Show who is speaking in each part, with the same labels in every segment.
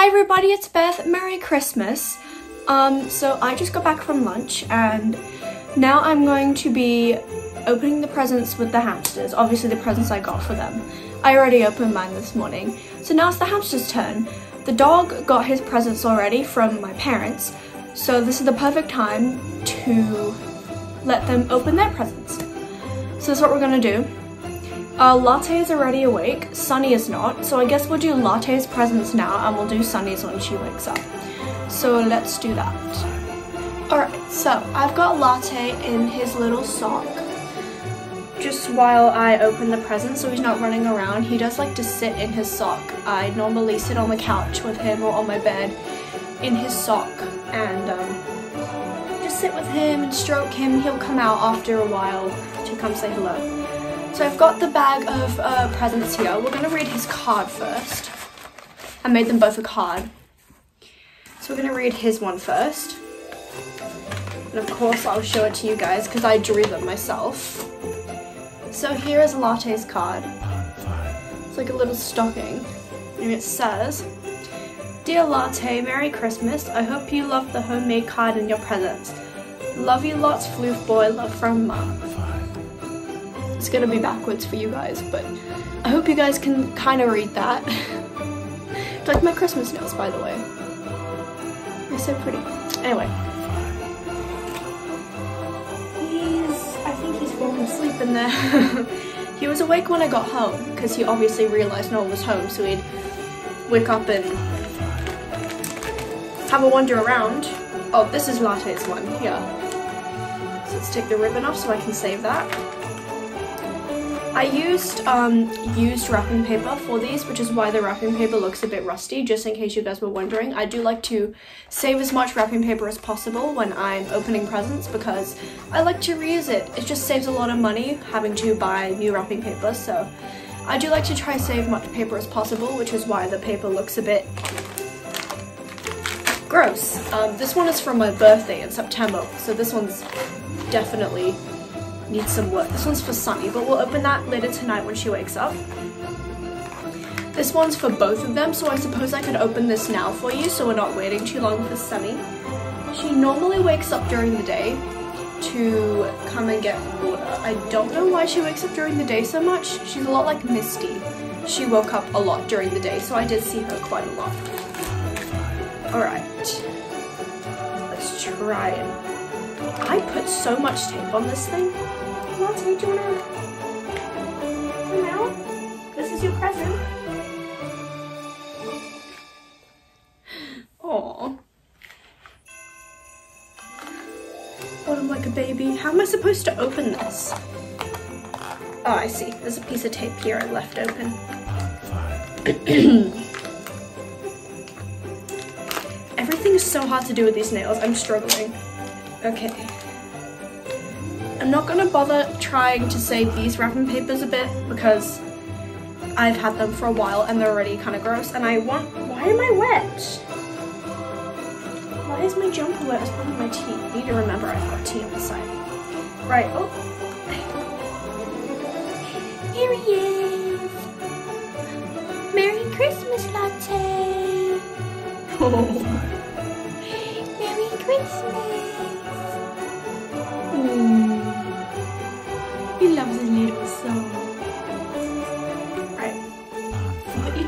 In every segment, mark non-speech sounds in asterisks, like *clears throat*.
Speaker 1: Hi everybody, it's Beth. Merry Christmas. Um, so I just got back from lunch and now I'm going to be opening the presents with the hamsters. Obviously the presents I got for them. I already opened mine this morning. So now it's the hamster's turn. The dog got his presents already from my parents. So this is the perfect time to let them open their presents. So that's what we're gonna do. Uh, Latte is already awake, Sunny is not, so I guess we'll do Latte's presents now and we'll do Sunny's when she wakes up. So let's do that. Alright, so I've got Latte in his little sock. Just while I open the present so he's not running around, he does like to sit in his sock. I normally sit on the couch with him or on my bed in his sock and um, just sit with him and stroke him. He'll come out after a while to come say hello. So I've got the bag of uh, presents here. We're going to read his card first. I made them both a card. So we're going to read his one first. And of course I'll show it to you guys because I drew them myself. So here is Latte's card. It's like a little stocking. And it says, Dear Latte, Merry Christmas. I hope you love the homemade card and your presents. Love you lots, Floof Boy. Love from Mom. It's gonna be backwards for you guys, but I hope you guys can kind of read that. it's *laughs* like my Christmas nails, by the way. They're so pretty. Anyway. He's, I think he's falling asleep in there. *laughs* he was awake when I got home, because he obviously realized no one was home, so he'd wake up and have a wander around. Oh, this is Latte's one, yeah. So let's take the ribbon off so I can save that. I used um, used wrapping paper for these, which is why the wrapping paper looks a bit rusty, just in case you guys were wondering. I do like to save as much wrapping paper as possible when I'm opening presents because I like to reuse it. It just saves a lot of money having to buy new wrapping paper, so I do like to try save as much paper as possible, which is why the paper looks a bit gross. Um, this one is from my birthday in September, so this one's definitely needs some work. This one's for Sunny, but we'll open that later tonight when she wakes up. This one's for both of them, so I suppose I could open this now for you so we're not waiting too long for Sunny. She normally wakes up during the day to come and get water. I don't know why she wakes up during the day so much. She's a lot like Misty. She woke up a lot during the day, so I did see her quite a lot. Alright. Let's try and I put so much tape on this thing. Come on, you wanna come out? This is your present. Aww. What, I'm like a baby. How am I supposed to open this? Oh, I see. There's a piece of tape here I left *clears throat* open. Everything is so hard to do with these nails. I'm struggling. Okay. I'm not gonna bother trying to save these wrapping papers a bit because I've had them for a while and they're already kind of gross and I want, why am I wet? Why is my jumper wet as part of my tea? I need to remember I've got tea on the side. Right, oh. Here he is. Merry Christmas, Latte. Oh. *laughs* Merry Christmas.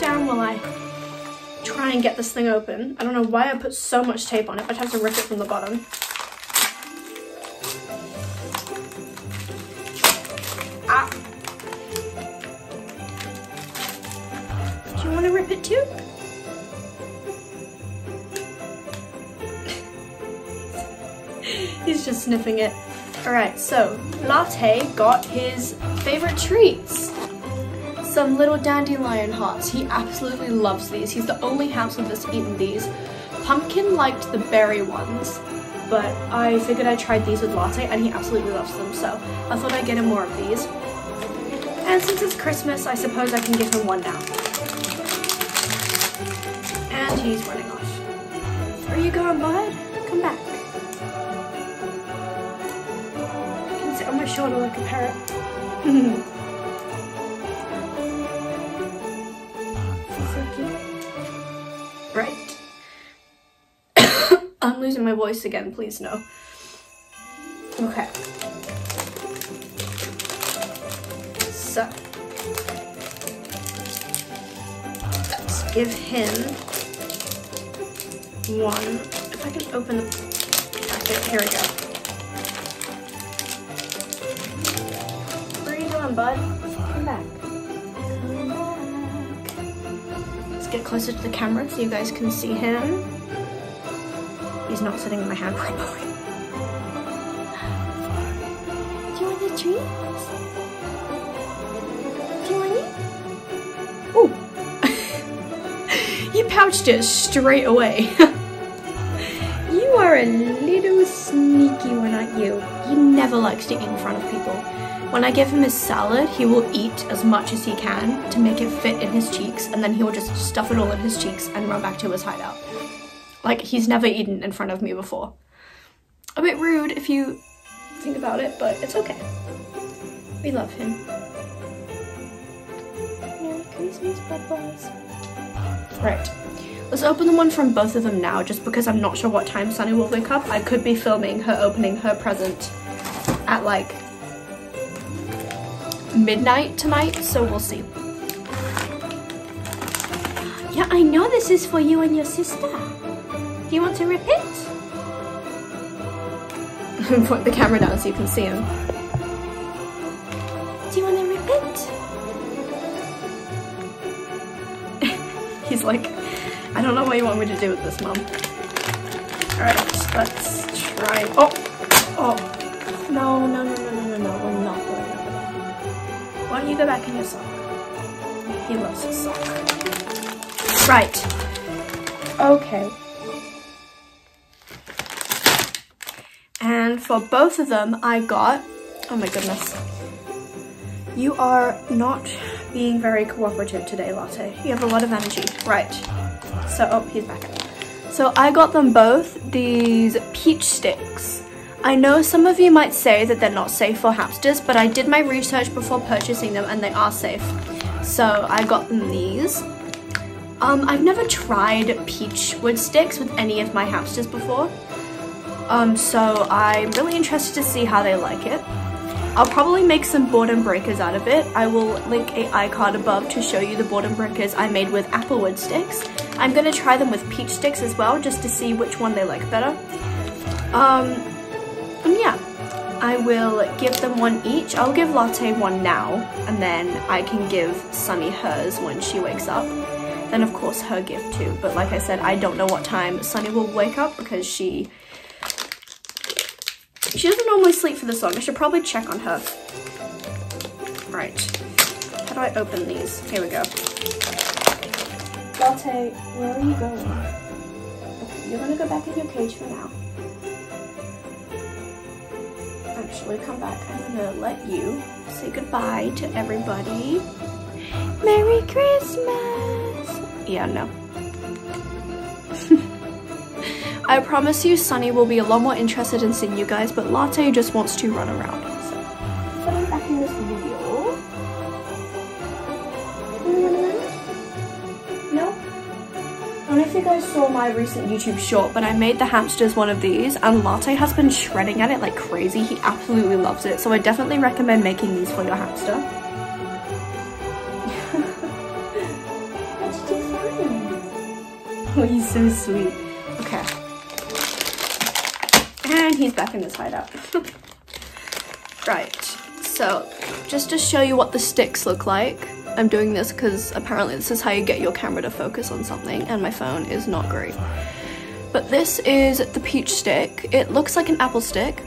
Speaker 1: Down while I try and get this thing open. I don't know why I put so much tape on it, but I have to rip it from the bottom. Ah. Do you want to rip it too? *laughs* He's just sniffing it. Alright, so Latte got his favorite treats. Some little dandelion hearts. He absolutely loves these. He's the only hamster that's eaten these. Pumpkin liked the berry ones, but I figured I tried these with Latte and he absolutely loves them, so I thought I'd get him more of these. And since it's Christmas, I suppose I can give him one now. And he's running off. Where are you going, bud? Come back. You can sit on my shoulder like a parrot. Voice again, please no. Okay. So. Let's give him one. If I can open the packet, here we go. Where are you doing, bud? Come back. Come back. Let's get closer to the camera so you guys can see him. He's not sitting in my hand properly. Do you want the treats? Do you want it? Oh! *laughs* you pouched it straight away. *laughs* you are a little sneaky one, aren't you? He never likes to eat in front of people. When I give him his salad, he will eat as much as he can to make it fit in his cheeks, and then he will just stuff it all in his cheeks and run back to his hideout. Like, he's never eaten in front of me before. A bit rude if you think about it, but it's okay. We love him. Merry Christmas, Bubbles. Right. Let's open the one from both of them now, just because I'm not sure what time Sunny will wake up. I could be filming her opening her present at like midnight tonight, so we'll see. Yeah, I know this is for you and your sister. Do you want to rip it? Put the camera down so you can see him. Do you want to rip it? *laughs* He's like, I don't know what you want me to do with this, Mom. Alright, let's try. Oh! Oh! No, no, no, no, no, no, no. We're not going. Why don't you go back in your sock? He loves his sock. Right. Okay. And for both of them, I got, oh my goodness. You are not being very cooperative today, Latte. You have a lot of energy. Right. So, oh, he's back. So I got them both these peach sticks. I know some of you might say that they're not safe for hamsters, but I did my research before purchasing them and they are safe. So I got them these. Um, I've never tried peach wood sticks with any of my hamsters before. Um, so I'm really interested to see how they like it. I'll probably make some boredom breakers out of it. I will link a iCard above to show you the boredom breakers I made with applewood sticks. I'm gonna try them with peach sticks as well, just to see which one they like better. Um, and yeah, I will give them one each. I'll give Latte one now, and then I can give Sunny hers when she wakes up. Then of course her gift too, but like I said, I don't know what time Sunny will wake up because she she doesn't normally sleep for this long. I should probably check on her. Right. How do I open these? Here we go. Latte, where are you going? Okay, you're gonna go back in your cage for now. Actually, come back. I'm gonna let you say goodbye to everybody. Merry Christmas! Yeah, no. I promise you Sunny will be a lot more interested in seeing you guys, but Latte just wants to run around. So, him back in this video. No? I don't know if you guys saw my recent YouTube short, but I made the hamsters one of these, and Latte has been shredding at it like crazy. He absolutely loves it, so I definitely recommend making these for your hamster. *laughs* you? Oh, he's so sweet. He's back in his hideout. *laughs* right, so just to show you what the sticks look like, I'm doing this because apparently this is how you get your camera to focus on something and my phone is not great. But this is the peach stick. It looks like an apple stick.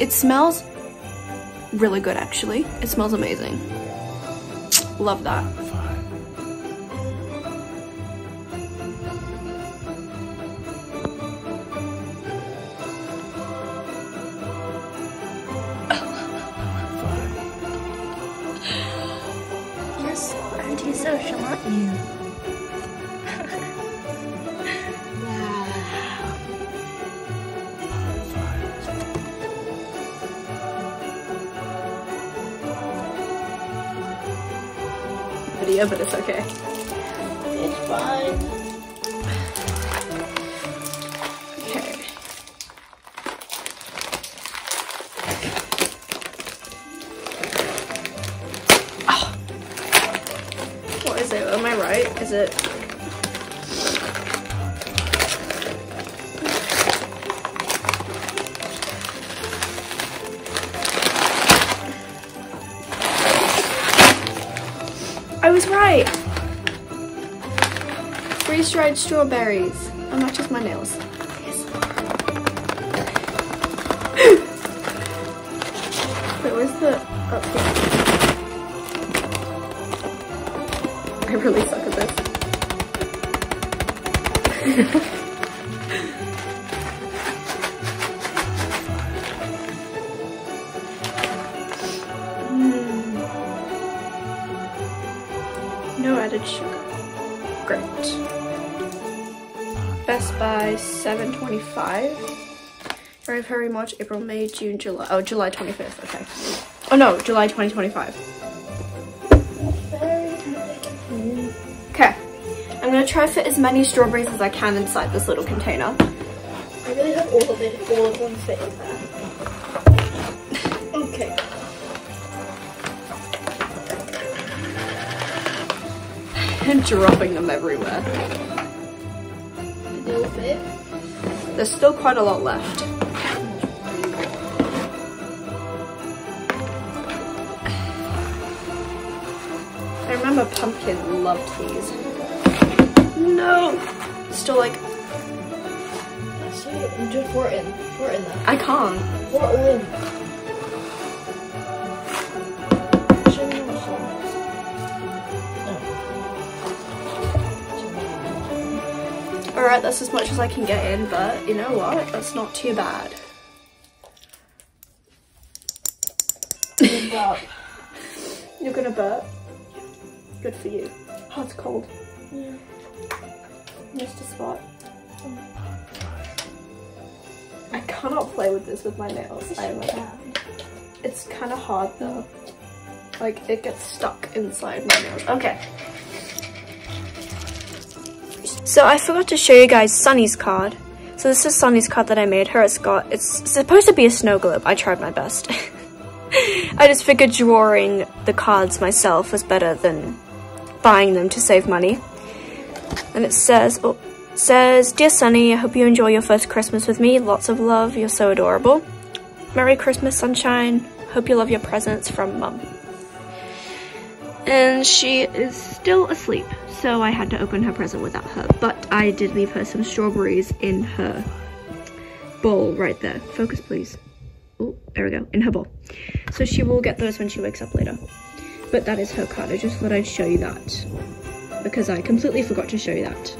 Speaker 1: It smells really good actually. It smells amazing. Love that. So antisocial, aren't you? Video, but it's okay.
Speaker 2: It's fine.
Speaker 1: Is it? I was right. Freeze-dried strawberries. Oh, not just my nails. *laughs* Wait, where's the... I really suck by 725. Very, very much. April, May, June, July. Oh, July 25th. Okay. Oh no, July 2025. Okay. I'm gonna try to fit as many strawberries as I can inside this little container.
Speaker 2: I really hope all of it, all of them fit in there. Okay.
Speaker 1: And *laughs* dropping them everywhere. There's still quite a lot left. I remember Pumpkin loved these. No! Still like,
Speaker 2: That's it. Just pour it in. Pour it in there.
Speaker 1: I can't.
Speaker 2: Pour it in.
Speaker 1: That's as much as I can get in, but you know what? That's not too bad. You're gonna burp? Good for you. Oh, it's cold.
Speaker 2: Yeah.
Speaker 1: Missed a spot. I cannot play with this with my nails. I am it's kind of hard though. Like it gets stuck inside my nails. Okay. So I forgot to show you guys Sunny's card. So this is Sunny's card that I made her. It's got, it's supposed to be a snow globe. I tried my best. *laughs* I just figured drawing the cards myself was better than buying them to save money. And it says, oh, says, Dear Sunny, I hope you enjoy your first Christmas with me. Lots of love. You're so adorable. Merry Christmas, sunshine. Hope you love your presents from Mum. And she is still asleep, so I had to open her present without her. But I did leave her some strawberries in her bowl right there. Focus, please. Oh, there we go, in her bowl. So she will get those when she wakes up later. But that is her card. I just thought I'd show you that because I completely forgot to show you that.